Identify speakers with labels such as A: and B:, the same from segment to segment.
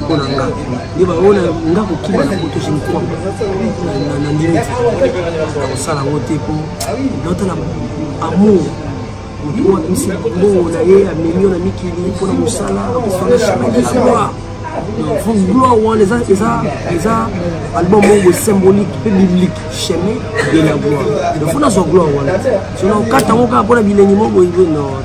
A: mpona nga nde baona nga kokima na poto jimkwa na limite nakosala yango te mpo naotala amour motu oyo amisi mbongo na ye amemio na mikili mpona mosala akosala chaque fo gloire wana eza eza eza album moko symbolique mpe biblique chemin de la gloire donc fo nazwa gloire wana so nakokata yango kaka mpona bilengi moko
B: boye non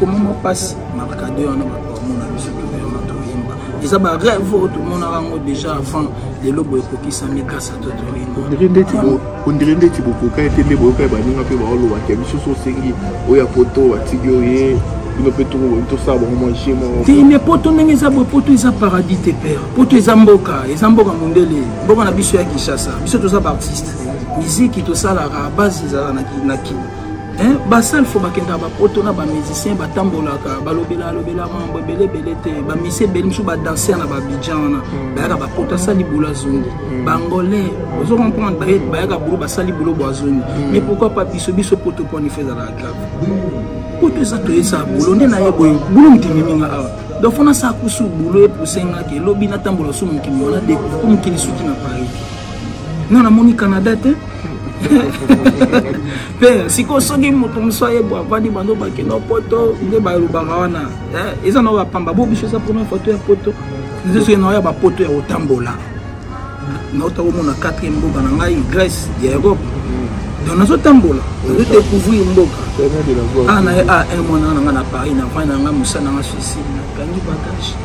B: komoma mpasi markade wana bato bamona biso toyama toyimba eza bareve oyo tomonaka yango déjà avant lelo boye ekokisami kasa to
C: toyinondire ndeti bokokani te nde boyokani baninga mpe baoloba te biso so osengi oyo ya poto batiki oye bino mpe tosala bango mwa je moko
B: te mais poto ndenge eza boye poto eza paradis te père poto eza mboka eza mboka mondele mboka na biso ya kinshasa biso toza baartiste miziki tosalaka base ezalaka na Hein? basal fo bakendaka bapoto na bamusicien batambolaka balobela alobela mambo ebele ebele te bamisi ebele mosusu badanser na babidjan wana hmm. bayaka bapoto asali bulo azongi hmm. bangolais ozo comprendre bayaka bulo basali bulo bo azongi hmm. mais pourquoi pas biso biso poto mpo nifa ezalaka grave poto eza toyesaka bulo nde naye boye bulo mitimiminga awa donc fo nasala kusu bulo epuse nga ke lobi natambola su mokili wana de mpo mokili suki na paris nga namoni canada te mpe sikoyo soki moto mosusu ayebwa avandi bando bakenda poto nde balobaka wana eh, eza na bapamba bo biso eza première foto ya poto eza soki na ya bapoto ya kotambola nauta komona quatrième mboka na ngai grèce ya europe donc nazotambola nazo découvrir mboka ana ah, ah, un mwana na ngai na paris na vai na ngai mosala na ngai suicide nakangi bagage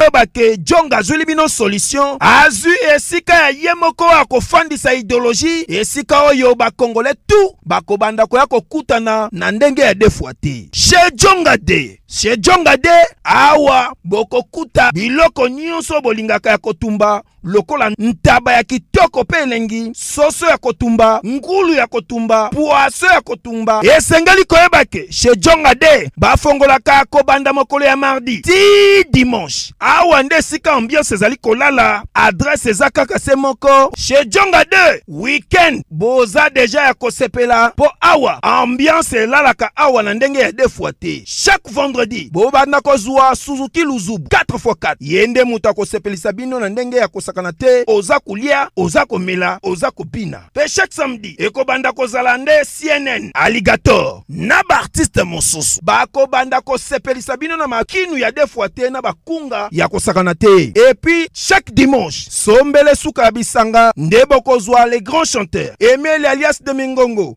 B: loba
D: ke jong azwili bino solution azwi esika ya ye moko akofandisa ideologie esika oyo bakongole tu bakobanda koya kokutana na ndenge ya defwa te she jonga de she jonga de awa bokokuta biloko nyonso bolingaka ya kotumba lokola ntaba ya kitoko mpe elengi, soso ya kotumba, ngulu ya kotumba, pwaso ya kotumba. Esengeli koyeba ke chez Jonga de bafongolaka kobanda mokolo ya mardi ti dimanche. Awa nde esika ambiance ezali kolala, adresse eza kaka se moko chez Jonga de weekend. Boza deja ya kosepela mpo awa ambiance elalaka awa na ndenge ya defwa te. Chaque vendredi bobanda kozwa suzuki luzubu 4x4 ye nde moto akosepelisa bino na ndenge ya kosakana te oza kolia oza komela oza kobina mpe chaque samedi ekobanda kozala nde cnn alligator na baartiste mosusu bakobanda kosepelisa bino na makinu ya defwa te na bakunga ya kosakana te epuis chaque dimanche sombele suka ya bisanga nde bokozwa le grand chanteur emeli alias de mingongo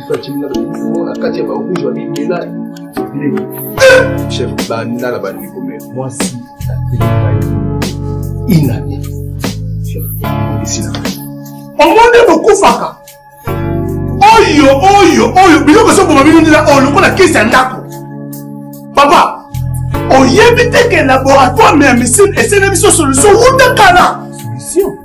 E: chef banda na bandikomela mwasi inane
F: omoni bokufaka oyo oyo oyo biloko ezoboma bino ndila oyo lokola kesi ya ndako papa oyebi te ke laboratoire ya misine esene biso solution wuta kala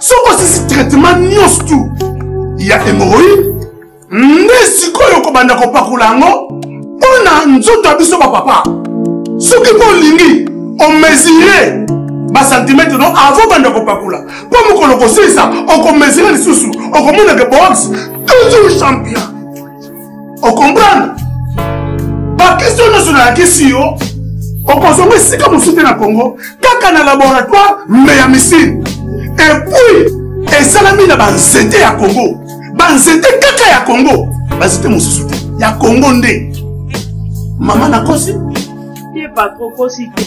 F: soki osisi traitement nyonso tu ya hémorroïde nde sikoyo okobanda kopakola yango mpo na nzoto ya biso bapapa soki mpo olingi omesire basantimetre no avant banda kopakola mpo mokolo kosilisa okomesire lisusu okomonake box toujours champion okomprendre bakestio nyonso nayakisi yo okozonga esika mosusu te na congo kaka na laboratoire me ya misine epuis esalami na banzete ya congo banzete kaka ya congo banzete mosusu te ya congo nde mama nakosi
G: ye patro kosi te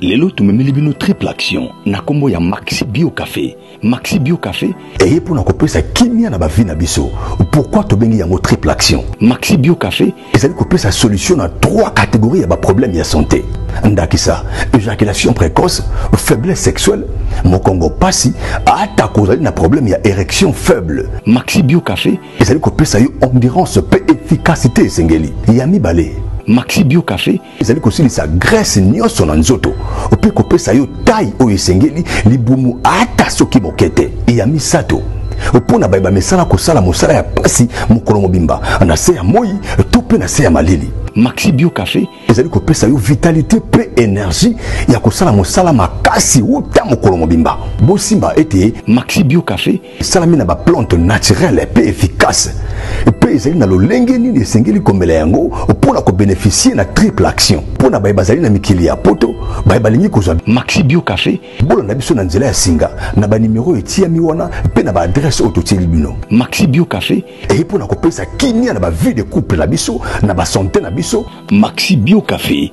H: lelo tumemeli bino triple action na kombo ya maxi bio cafe maxi bio cafe eye mpo na kopesa kimia na bavi na biso pourkui tobengi yango triple action maxi bio cafe ezali kopesa solution na trois catégories ya baproblème ya santé ndakisa éjaculation précoce faiblesse sexuelle mokongo mpasi atako ozali na problème ya érection faible maxi bio café ezali kopesa yo endurance mpe efficacité esengeli ya mibale maxi bio café ezali kosilisa grese nyonso na nzoto mpe kopesa yo tai oyo esengeli libumu ata soki moke te ya misato mpo na baye bamesana kosala mosala ya mpasi mokolo mobimba na se ya moi to mpe na se ya malili maxi bio cafe ezali kopesa yo vitalite mpe energie ya kosala mosala makasi uta mokolo mobimba bosimba ete maxi bio cafe esalami na baplante naturele mpe efficace mpe ezali na lolenge nini esengeli komela yango mpo na kobeneficie na triple action mpo na baye bazali na mikili ya poto baye balingi kozwa maxi bio cafe bolanda biso na nzela ya singa na banimero etiyami wana mpe na baadrese oyo totieli bino maxi bio cafe eye mpo na kopesa kimia na bavie de couple na biso na basante na biso maxi bio
C: cafe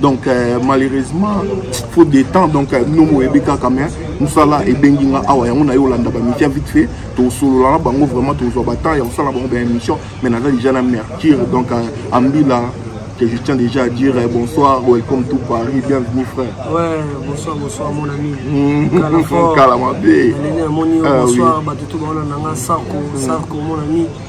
C: donc euh, malheureusement faut de temps donc euh, no boyebi kaka mais mosala ebengi nga awa yango naye olanda bamitia vite fait tosolola na bango vraiment tozwa batemps ya kosala bango baémission mais naza déjà na mercure donc euh, ambila que je tiens déjà à dire euh, bonsoir, welcome to Paris, bienvenue frère.
A: Ouais, bonsoir, bonsoir mon ami. Mmh.
C: Kalafort.
A: Kalamabé. Bonsoir, ah, oui. Batutu Baola Nanga, Sarko, mmh. Sarko mon ami.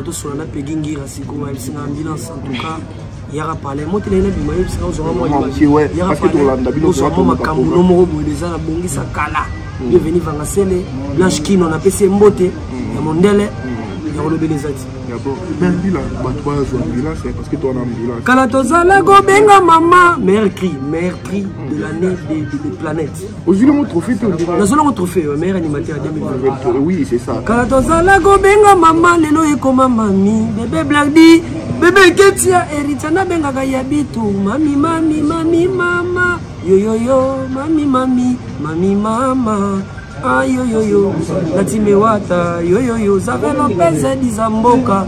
A: atosola na pegi ngira sikoyo ayebisi na ambulance en tout cas yaka pale motela ye na bima yebisaka ozwaka mwa makambo no moko boye deja nabongisa kala mm. bienveni vangasele blanche kino napesi ye mbote mm. ya mondele mm. ya kolobela eza ti kala tozala kobenga mama mercri mercri de l'année de planète
C: ozwi longo trophée te nazwi
A: longo trophée ya meilleur animateur ya 2020
C: oui c'est ça
A: kala tozala kobenga mama lelo ekoma mami bebe bladi bebe ketia eritia nabengaka ya bitu mami mami mami mama yoyoyo mami mami mami mama ayoyoyo ah, natimewata yoyoyo zavelopeze diza mboka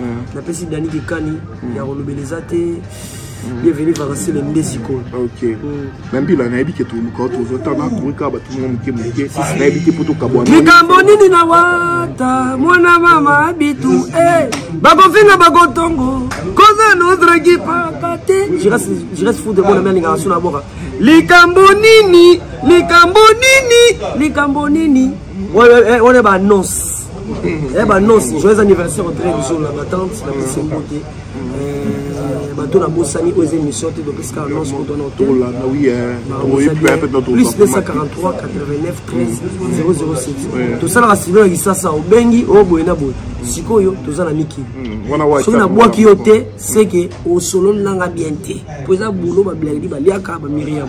C: mm.
A: napesi dani kikani mm. ya kolobela eza te mm. bienvenu vakasele nde sikoyo
C: na mbila nayebi ke toluka tozota nakuri kaka bato mwa moke moke nayebi te mpo tokabwana
A: likambo nini na wata mwana mama bitu e eh, bakofinga bakotongo koza notre kipaka te jiresi fude mwana mia lingaka so na boka likambo nini likambo nini likambo nini wana baannonce eh ba nonce joyeux anniversaire très jour na batante na biso mbote eh, bato na bosani oyo eza émission te donc esika annonce moto na otoplus 243 89 13 006 tosalaka silo ya kisasa obengi oyo boye na boye sikoyo toza na miki
C: mm,
A: soki nabwaki yo te seke osololi nanga bien te mpo eza bulo babilakidi baliaka bamiriam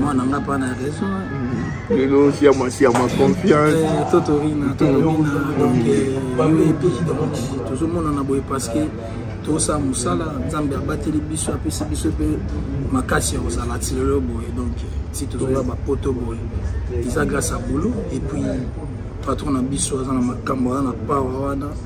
B: mwana nga mpa na raison
C: lelo siama siama confiance
B: eh, totorina totorina donc epi eh, tozomonana boye parce que tosala mosala nzambe abateli biso apesi biso mpe makasi ya kozala ti lelo boye donc ti tozoya bapoto boye eza grâce ya boulot epuis patron na biso aza na makambo aza na pawa wana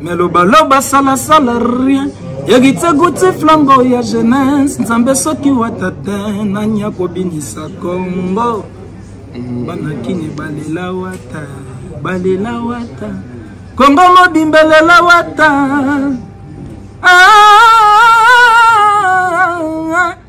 B: Mais loba loba sala sala rien yekitse gutse flambo ya jeunesse nzambe soki wata te nani akobinisa kongo mm. bana kini balela wata balela wata kongo mobimba elela wata ah, ah, ah, ah.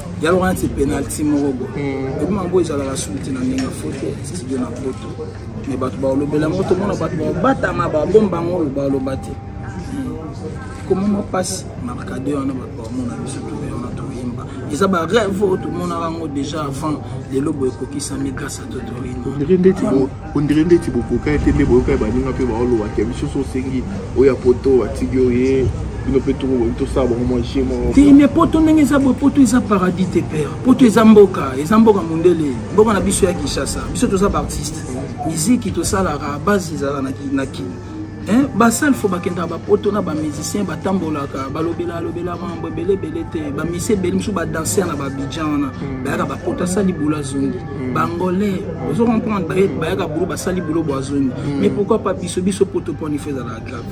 B: yalo wana ti penalti moko bo hmm. ekoma yango ezalaka suti na ndenge ya foto siside na poto me bato baolobela yango tomona bato baobatama babomba yango oyo baloba te hmm. komoma mpasi markade wana bato baomona biso toyona toyemba eza bareve oyo tomonaka yango déjà avant lelo boye ekokisami grâce a totorino
C: ondire ndeti bokokani te nde boyokani baninga mpe baolobaka ya biso so osengi oyo ya poto atiki oye bino mpe tokokoki tosala bango mwa je moko
B: te me poto ndenge eza boye poto eza paradis te père poto eza mboka eza mboka mondele mboka na biso ya kinshasa biso toza baartiste miziki tosalaka base ezala na kini hein basal fo bakendaka bapoto na bamusicien batambolaka balobela alobela mambo ebele ebele te bamisi ebele mosusu badanser na babidjan wana hmm. bayaka bapoto asali bulo azongi hmm. bangolais ozo comprendre bayaka bulo basali bulo bo azongi hmm. mais pourquoi pas biso biso poto mpo nifa ezalaka grave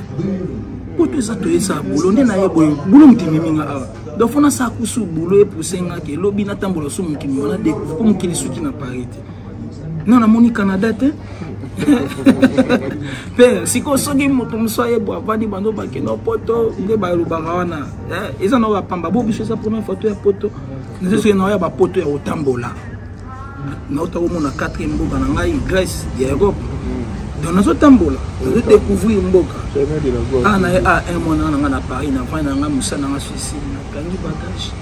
B: poto eza toyesaka bulo nde naye boye bulo motimiminga awa donc fo nasala kusu bulo epuse nga ke lobi natambola su mokili wana mpo mokili suki na paris te non namoni canada te mpe sikoyo soki moto mosu ayebwa avandi bando bakenda o poto nde balobaka wana eh, eza na oyo bapamba bo biso eza première foto ya poto nazo soki na oyo ya bapoto ya kotambola nauta komona quatrième mboka na ngai grèce ya europe donc nazotambola nazodecouvrir mboka ana ye a un mwana na ngai na paris na vandi na ngai mosala na ngai suicide nakangi bagage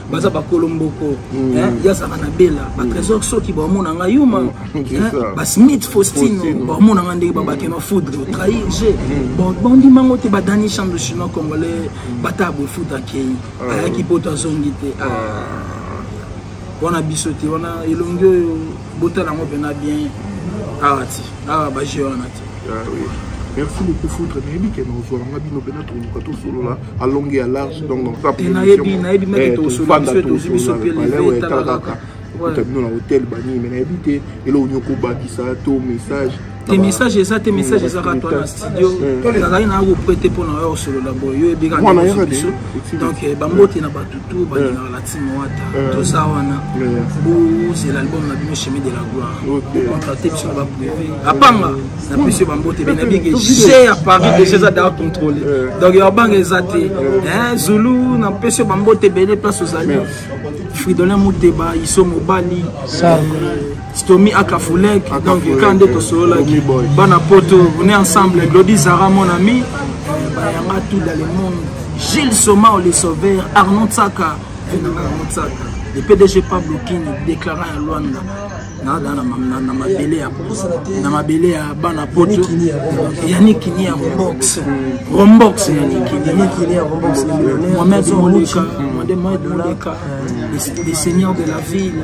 B: baza bakolo mboko mm. eh, yazaka na bela mm. batrésor soki bamona nga yuma mm. eh, basmith faustino bamona nga ndenge babake na foudre trahir je bandima ngo te badani chambre chinois congolais batabwe foudre akei ah. ayaki poto azongi te ah. ah. wana biso te wana elongi oyo botala yango mpena bien awa ti awa baje wana ti ah
C: merci beaucoup foutre nayebi ke nazwaka nga bino mpena toluka tosolola alonge ya large donc
B: nayebi nayebi meke eh, tosolola biso tozi biso mpe leve
C: etalakaka kuta bino na hotel banini me nayebi te eloko nyoko obakisa to message
B: te message eza te message ezaka to na studio nazali na koprete mpo na yo osolola boye yo ebika nyonso biso donc eh, bambote na bato tu balingaka la team wata toza wana bozela album na bino chemin de la gloire ocontracte biso na baprive apanga na pesi bambote bena bienge je ya paris déjà eza daa contrôle donc ya banga eza te eh, zulu na pesi bambote ebele place ozali fridolin muteba iso mobali stomi aka fulek donc ka nde tosololaki bana poto on est ensemble glodi zara mon ami bayanga tout dans le monde gilles somao le sauveur arnon tsaka venanga arnon tsaka le pdg pablo kini déclarant ya luanda nada na mabele ya na mabele ya bana poto yannick kini ya rombox rombox mohamed moleka mohamed moleka le seigneur de la ville